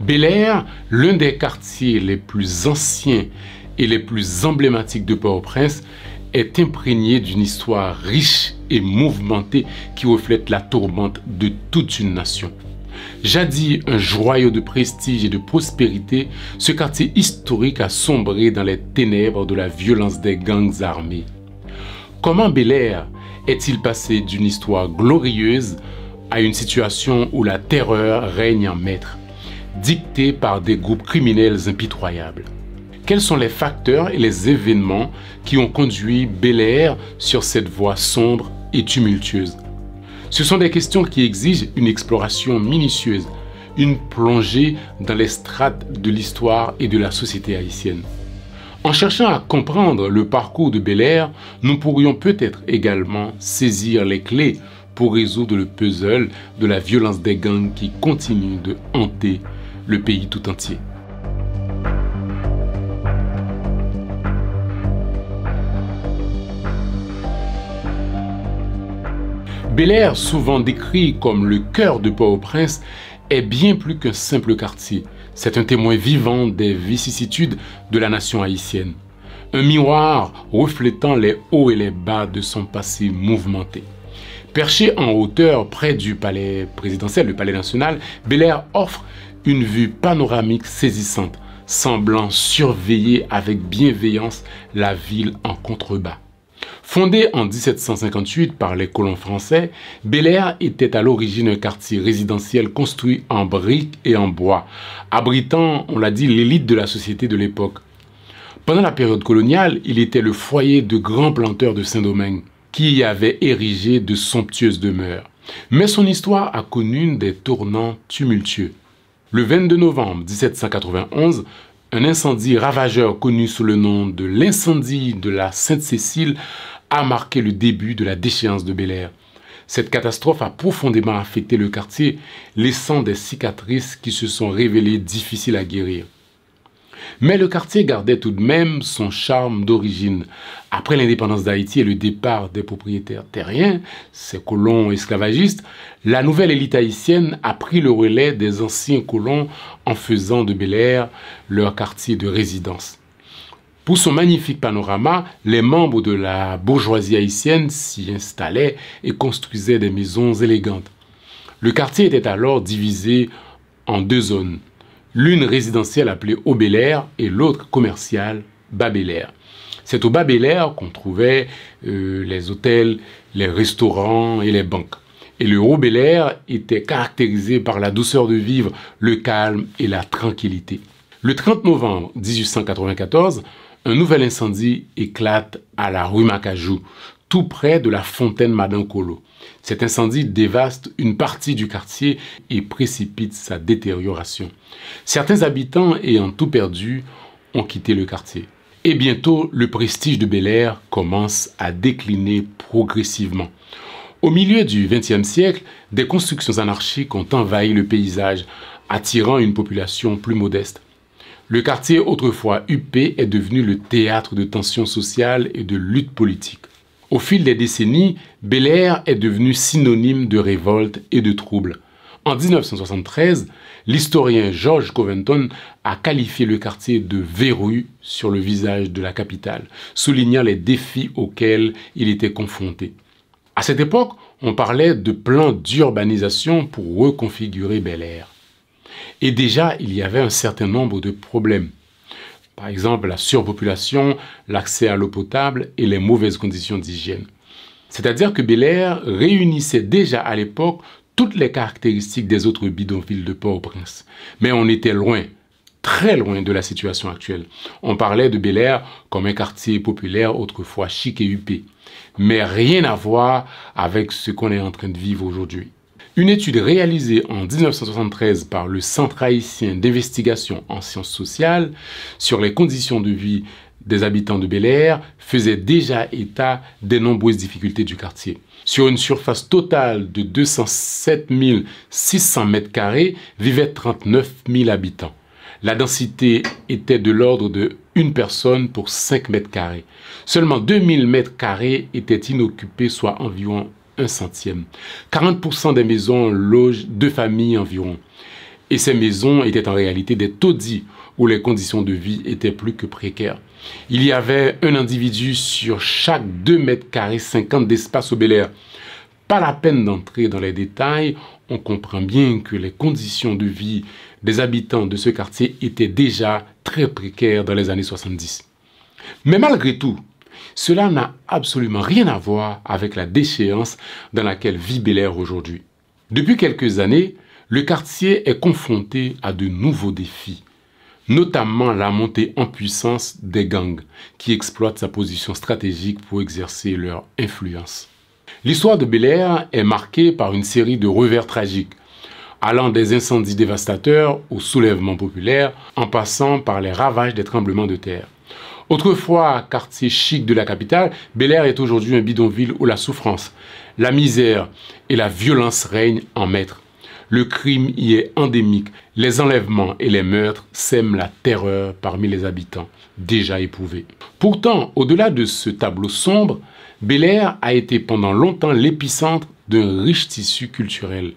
Bel Air, l'un des quartiers les plus anciens et les plus emblématiques de Port-au-Prince, est imprégné d'une histoire riche et mouvementée qui reflète la tourmente de toute une nation. Jadis un joyau de prestige et de prospérité, ce quartier historique a sombré dans les ténèbres de la violence des gangs armés. Comment Bel Air est-il passé d'une histoire glorieuse à une situation où la terreur règne en maître, dictée par des groupes criminels impitoyables Quels sont les facteurs et les événements qui ont conduit Bel Air sur cette voie sombre et tumultueuse? Ce sont des questions qui exigent une exploration minutieuse, une plongée dans les strates de l'histoire et de la société haïtienne. En cherchant à comprendre le parcours de Bel Air, nous pourrions peut-être également saisir les clés pour résoudre le puzzle de la violence des gangs qui continue de hanter le pays tout entier. Bel Air, souvent décrit comme le cœur de Port-au-Prince, est bien plus qu'un simple quartier. C'est un témoin vivant des vicissitudes de la nation haïtienne. Un miroir reflétant les hauts et les bas de son passé mouvementé. Perché en hauteur près du palais présidentiel, le palais national, Bel Air offre une vue panoramique saisissante, semblant surveiller avec bienveillance la ville en contrebas. Fondé en 1758 par les colons français, Bel Air était à l'origine un quartier résidentiel construit en briques et en bois, abritant, on l'a dit, l'élite de la société de l'époque. Pendant la période coloniale, il était le foyer de grands planteurs de Saint-Domingue qui y avaient érigé de somptueuses demeures. Mais son histoire a connu des tournants tumultueux. Le 22 novembre 1791, un incendie ravageur connu sous le nom de l'incendie de la Sainte-Cécile a marqué le début de la déchéance de Bel Air. Cette catastrophe a profondément affecté le quartier, laissant des cicatrices qui se sont révélées difficiles à guérir. Mais le quartier gardait tout de même son charme d'origine. Après l'indépendance d'Haïti et le départ des propriétaires terriens, ces colons esclavagistes, la nouvelle élite haïtienne a pris le relais des anciens colons en faisant de Bel Air leur quartier de résidence. Pour son magnifique panorama, les membres de la bourgeoisie haïtienne s'y installaient et construisaient des maisons élégantes. Le quartier était alors divisé en deux zones, l'une résidentielle appelée Haut et l'autre commerciale Bas C'est au Bas qu'on trouvait euh, les hôtels, les restaurants et les banques. Et le Haut était caractérisé par la douceur de vivre, le calme et la tranquillité. Le 30 novembre 1894, un nouvel incendie éclate à la rue Macajou, tout près de la fontaine Madancolo. Cet incendie dévaste une partie du quartier et précipite sa détérioration. Certains habitants ayant tout perdu ont quitté le quartier. Et bientôt, le prestige de Bel Air commence à décliner progressivement. Au milieu du XXe siècle, des constructions anarchiques ont envahi le paysage, attirant une population plus modeste. Le quartier autrefois huppé est devenu le théâtre de tensions sociales et de luttes politiques. Au fil des décennies, Bel Air est devenu synonyme de révolte et de troubles. En 1973, l'historien George Covington a qualifié le quartier de verrue sur le visage de la capitale, soulignant les défis auxquels il était confronté. À cette époque, on parlait de plans d'urbanisation pour reconfigurer Bel Air. Et déjà, il y avait un certain nombre de problèmes. Par exemple, la surpopulation, l'accès à l'eau potable et les mauvaises conditions d'hygiène. C'est-à-dire que Bel Air réunissait déjà à l'époque toutes les caractéristiques des autres bidonvilles de Port-au-Prince. Mais on était loin, très loin de la situation actuelle. On parlait de Bel Air comme un quartier populaire autrefois chic et huppé. Mais rien à voir avec ce qu'on est en train de vivre aujourd'hui. Une étude réalisée en 1973 par le Centre haïtien d'investigation en sciences sociales sur les conditions de vie des habitants de Bel Air faisait déjà état des nombreuses difficultés du quartier. Sur une surface totale de 207 600 m2, vivaient 39 000 habitants. La densité était de l'ordre de une personne pour 5 mètres carrés. Seulement 2000 mètres carrés étaient inoccupés, soit environ un centième. 40% des maisons logent deux familles environ. Et ces maisons étaient en réalité des taudis où les conditions de vie étaient plus que précaires. Il y avait un individu sur chaque 2 mètres carrés 50 d'espace au Bel Air. Pas la peine d'entrer dans les détails, on comprend bien que les conditions de vie des habitants de ce quartier étaient déjà très précaires dans les années 70. Mais malgré tout, cela n'a absolument rien à voir avec la déchéance dans laquelle vit Bel Air aujourd'hui. Depuis quelques années, le quartier est confronté à de nouveaux défis, notamment la montée en puissance des gangs qui exploitent sa position stratégique pour exercer leur influence. L'histoire de Bel Air est marquée par une série de revers tragiques, allant des incendies dévastateurs au soulèvement populaire, en passant par les ravages des tremblements de terre. Autrefois quartier chic de la capitale, Bel Air est aujourd'hui un bidonville où la souffrance, la misère et la violence règnent en maître. Le crime y est endémique. Les enlèvements et les meurtres sèment la terreur parmi les habitants, déjà éprouvés. Pourtant, au-delà de ce tableau sombre, Bel Air a été pendant longtemps l'épicentre d'un riche tissu culturel.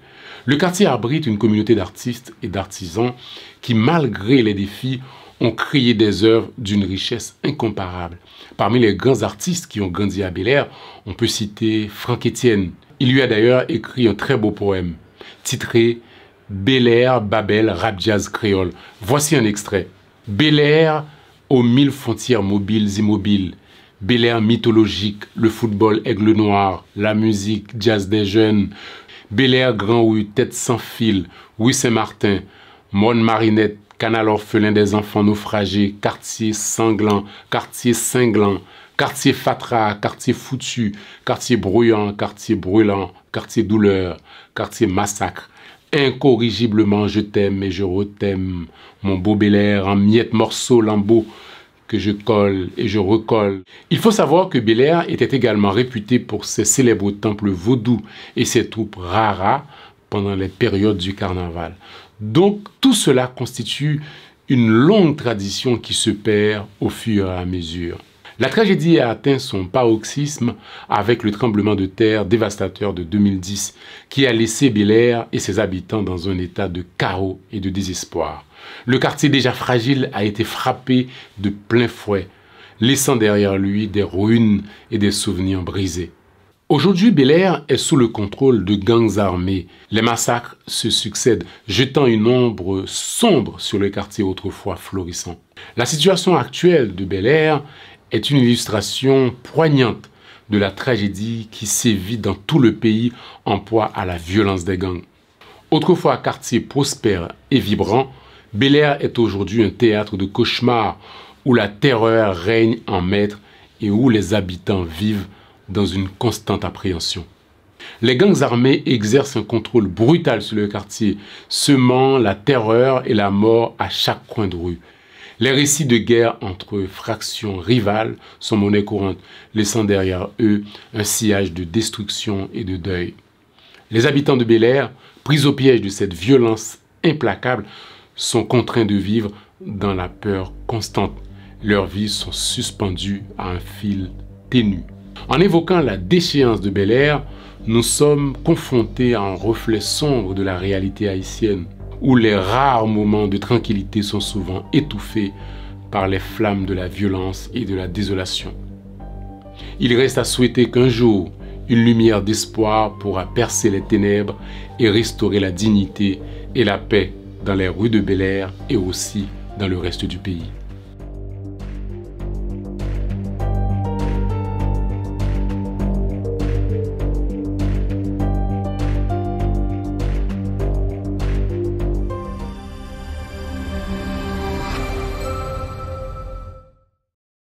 Le quartier abrite une communauté d'artistes et d'artisans qui, malgré les défis, ont créé des œuvres d'une richesse incomparable. Parmi les grands artistes qui ont grandi à Bel Air, on peut citer Franck Etienne. Il lui a d'ailleurs écrit un très beau poème titré Bel Air, Babel, Rap Jazz Créole. Voici un extrait. Bel Air aux mille frontières mobiles immobiles. Bel Air mythologique, le football aigle noir, la musique, jazz des jeunes. Bel Air Grand Rue, tête sans fil, Oui Saint-Martin, Mon Marinette, Canal orphelin des enfants naufragés, quartier sanglant, quartier cinglant, quartier fatra, quartier foutu, quartier bruyant, quartier brûlant, quartier douleur, quartier massacre. Incorrigiblement je t'aime et je ret'aime, mon beau Bel Air en miettes morceaux lambeaux que je colle et je recolle. Il faut savoir que Bel Air était également réputé pour ses célèbres temples vaudous et ses troupes raras pendant les périodes du carnaval. Donc tout cela constitue une longue tradition qui se perd au fur et à mesure. La tragédie a atteint son paroxysme avec le tremblement de terre dévastateur de 2010 qui a laissé Bel Air et ses habitants dans un état de chaos et de désespoir. Le quartier déjà fragile a été frappé de plein fouet, laissant derrière lui des ruines et des souvenirs brisés. Aujourd'hui, Bel Air est sous le contrôle de gangs armés. Les massacres se succèdent, jetant une ombre sombre sur le quartier autrefois florissant. La situation actuelle de Bel Air est une illustration poignante de la tragédie qui sévit dans tout le pays en poids à la violence des gangs. Autrefois quartier prospère et vibrant, Bel Air est aujourd'hui un théâtre de cauchemars où la terreur règne en maître et où les habitants vivent dans une constante appréhension. Les gangs armés exercent un contrôle brutal sur le quartier, semant la terreur et la mort à chaque coin de rue. Les récits de guerre entre fractions rivales sont monnaie courante, laissant derrière eux un sillage de destruction et de deuil. Les habitants de Bel Air, pris au piège de cette violence implacable, sont contraints de vivre dans la peur constante. Leurs vies sont suspendues à un fil ténu. En évoquant la déchéance de Bel Air, nous sommes confrontés à un reflet sombre de la réalité haïtienne, où les rares moments de tranquillité sont souvent étouffés par les flammes de la violence et de la désolation. Il reste à souhaiter qu'un jour, une lumière d'espoir pourra percer les ténèbres et restaurer la dignité et la paix dans les rues de Bel Air et aussi dans le reste du pays.